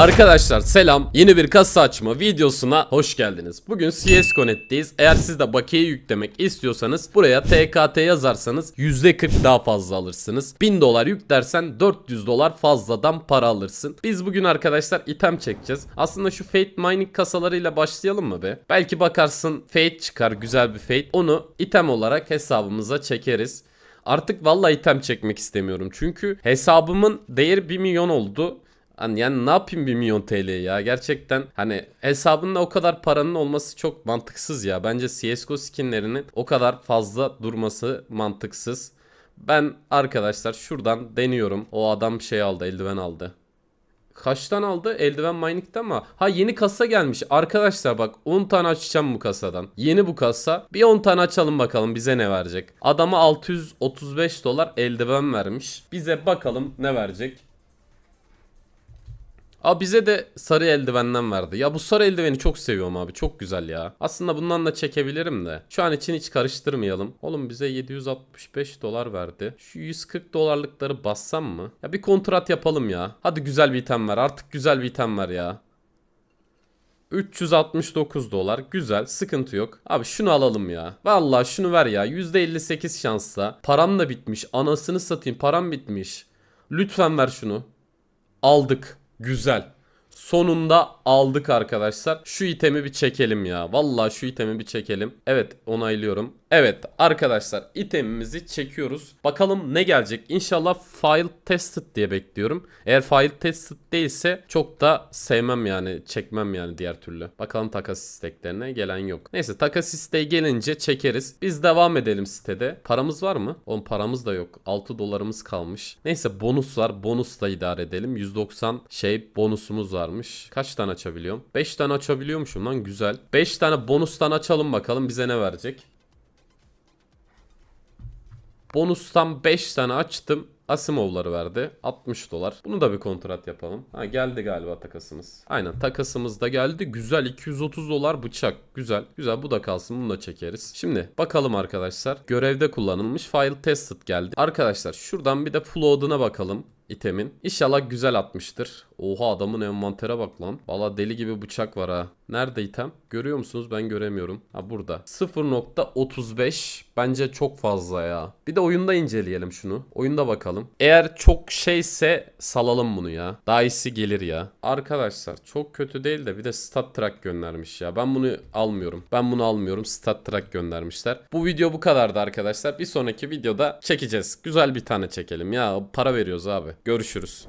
Arkadaşlar selam. Yeni bir kasa açma videosuna hoş geldiniz. Bugün CS Connect'teyiz. Eğer siz de bakiye yüklemek istiyorsanız buraya TKT yazarsanız %40 daha fazla alırsınız. 1000 dolar yüklersen 400 dolar fazladan para alırsın. Biz bugün arkadaşlar item çekeceğiz. Aslında şu Fate Mining kasalarıyla başlayalım mı be? Belki bakarsın Fate çıkar güzel bir Fate. Onu item olarak hesabımıza çekeriz. Artık vallahi item çekmek istemiyorum. Çünkü hesabımın değeri 1 milyon oldu. Hani yani ne yapayım 1 milyon TL ya gerçekten hani hesabında o kadar paranın olması çok mantıksız ya. Bence CSGO skinlerinin o kadar fazla durması mantıksız. Ben arkadaşlar şuradan deniyorum. O adam şey aldı eldiven aldı. Kaçtan aldı? Eldiven Mining'den mi? Ha yeni kasa gelmiş. Arkadaşlar bak 10 tane açacağım bu kasadan. Yeni bu kasa. Bir 10 tane açalım bakalım bize ne verecek. Adama 635 dolar eldiven vermiş. Bize bakalım ne verecek. Aa bize de sarı eldivenden verdi. Ya bu sarı eldiveni çok seviyorum abi. Çok güzel ya. Aslında bundan da çekebilirim de. Şu an için hiç karıştırmayalım. Oğlum bize 765 dolar verdi. Şu 140 dolarlıkları bassam mı? Ya bir kontrat yapalım ya. Hadi güzel bir item ver. Artık güzel bir item ver ya. 369 dolar. Güzel. Sıkıntı yok. Abi şunu alalım ya. Vallahi şunu ver ya. %58 şansla. Param da bitmiş. Anasını satayım. Param bitmiş. Lütfen ver şunu. Aldık. Güzel. Sonunda aldık arkadaşlar. Şu itemi bir çekelim ya. Vallahi şu itemi bir çekelim. Evet onaylıyorum. Evet arkadaşlar itemimizi çekiyoruz. Bakalım ne gelecek. İnşallah file tested diye bekliyorum. Eğer file tested değilse çok da sevmem yani. Çekmem yani diğer türlü. Bakalım takas isteklerine gelen yok. Neyse takas isteği gelince çekeriz. Biz devam edelim sitede. Paramız var mı? Oğlum paramız da yok. 6 dolarımız kalmış. Neyse bonus var. Bonusla idare edelim. 190 şey bonusumuz varmış. Kaç tane açabiliyorum? 5 tane açabiliyormuşum lan güzel. 5 tane bonustan açalım bakalım bize ne verecek. Bonustan 5 tane açtım. Asimov'ları verdi. 60 dolar. Bunu da bir kontrat yapalım. Ha geldi galiba takasımız. Aynen takasımız da geldi. Güzel 230 dolar bıçak. Güzel. Güzel bu da kalsın. Bunu da çekeriz. Şimdi bakalım arkadaşlar. Görevde kullanılmış file tested geldi. Arkadaşlar şuradan bir de float'una bakalım itemin. İnşallah güzel atmıştır. Oha adamın envantere bak lan. Valla deli gibi bıçak var ha. Nerede item? Görüyor musunuz? Ben göremiyorum. Ha burada. 0.35 bence çok fazla ya. Bir de oyunda inceleyelim şunu. Oyunda bakalım. Eğer çok şeyse salalım bunu ya. Daha iyisi gelir ya. Arkadaşlar çok kötü değil de bir de stat track göndermiş ya. Ben bunu almıyorum. Ben bunu almıyorum. Stat track göndermişler. Bu video bu kadardı arkadaşlar. Bir sonraki videoda çekeceğiz. Güzel bir tane çekelim ya. Para veriyoruz abi. Görüşürüz.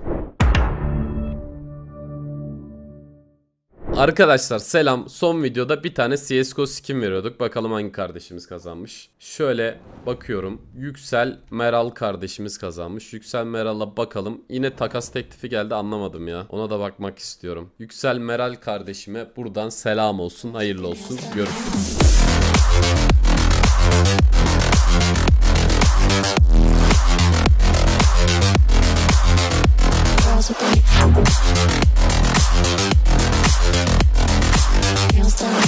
Arkadaşlar selam. Son videoda bir tane CSGO skin veriyorduk. Bakalım hangi kardeşimiz kazanmış. Şöyle bakıyorum. Yüksel Meral kardeşimiz kazanmış. Yüksel Meral'a bakalım. Yine takas teklifi geldi anlamadım ya. Ona da bakmak istiyorum. Yüksel Meral kardeşime buradan selam olsun. Hayırlı olsun. Görüşürüz. Eu também.